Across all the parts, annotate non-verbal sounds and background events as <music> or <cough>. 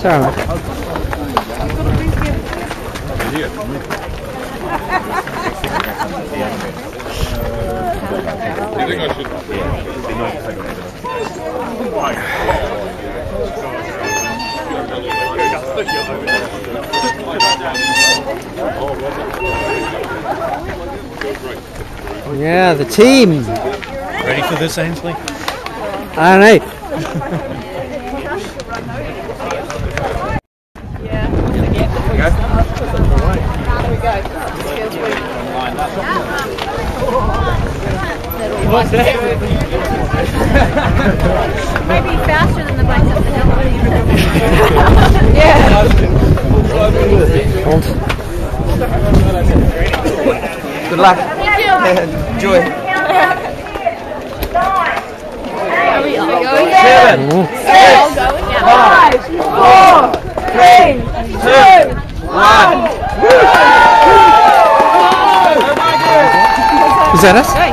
Sorry, oh, mate. Yeah, the team. Ready for this, Ainsley? <laughs> I don't know. Maybe faster than the bikes up the hill. Good luck. Enjoy. Are we all going? Seven, Is that us?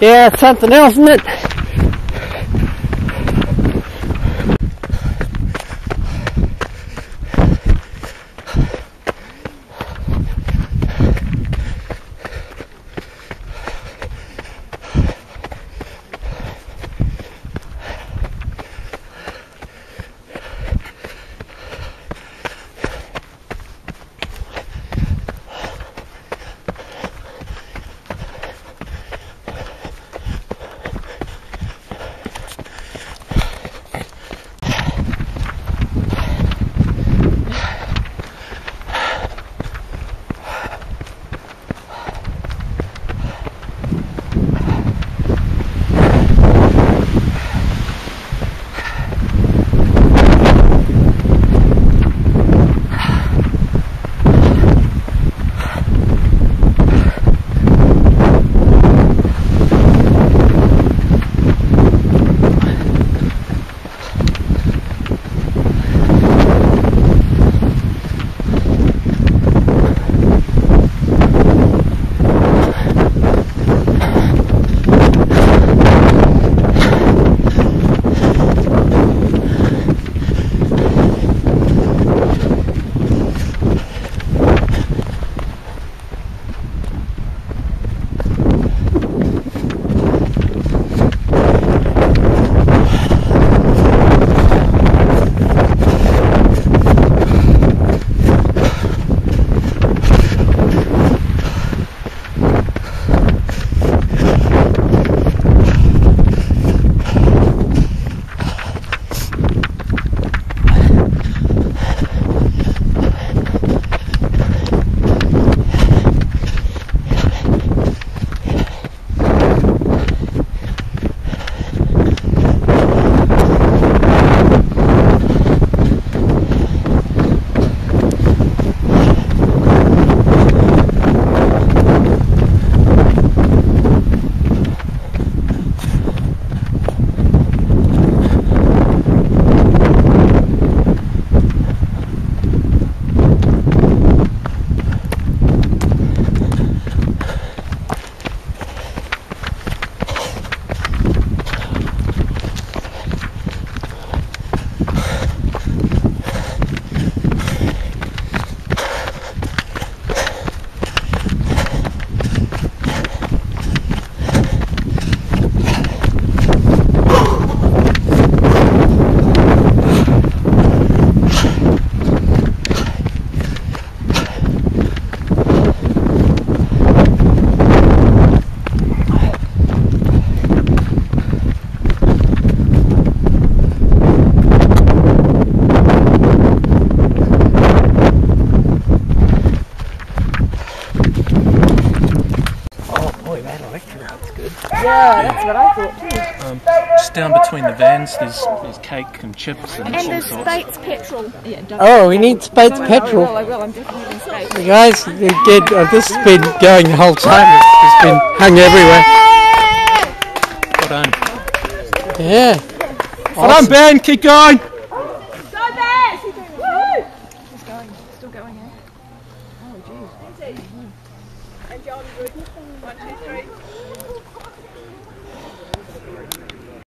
Yeah, something else, isn't it? Yeah, that's what I thought. Um, just down between the vans, there's there's cake and chips and, And all there's sorts. Spates petrol. Yeah. Oh, we need Spates I will, petrol. I will. I'm definitely Spates. You guys, you get, uh, this has been going the whole time. It's been hung everywhere. Well done. Yeah. Well done, Ben. Keep going.